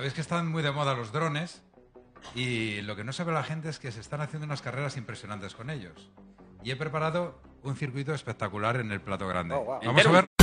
Sabéis que están muy de moda los drones y lo que no sabe la gente es que se están haciendo unas carreras impresionantes con ellos. Y he preparado un circuito espectacular en el plato grande. Oh, wow. Vamos a ver